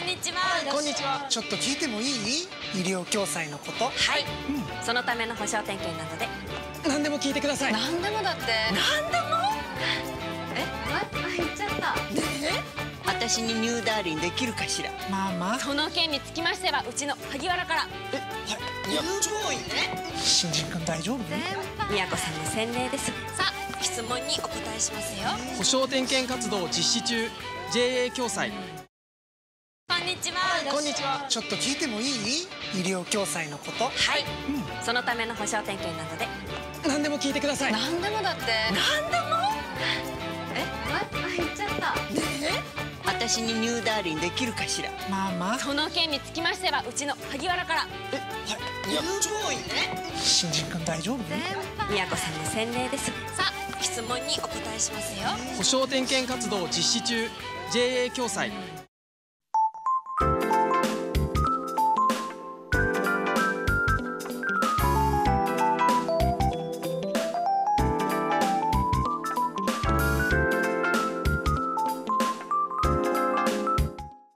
んにちは。こんにちは。ちょっと聞いてもいい？医療共済のこと？はい、そのための保証点検なので。何でも聞いてください。何でもだって。何でも？え？あ言っちゃった。私にニューダーリンできるかしら？まあまあ。その件につきましてはうちの萩原から。い。や超いいね。新人君大丈夫？宮子さんの洗礼です。さあ質問にお答えしますよ。保証点検活動実施中。JA 共済こんにちは。こんにちは。ちょっと聞いてもいい？医療共済のこと？はい、そのための保証点検なので。何でも聞いてください。何でもだって。何でも？え？あ言っちゃった。私にニューダーリンできるかしら？まあまあ。その件につきましてはうちの萩原から。い。や超いいね。新人君大丈夫？宮子さんの洗礼です。さあ質問にお答えしますよ。保証点検活動実施中。JA 共済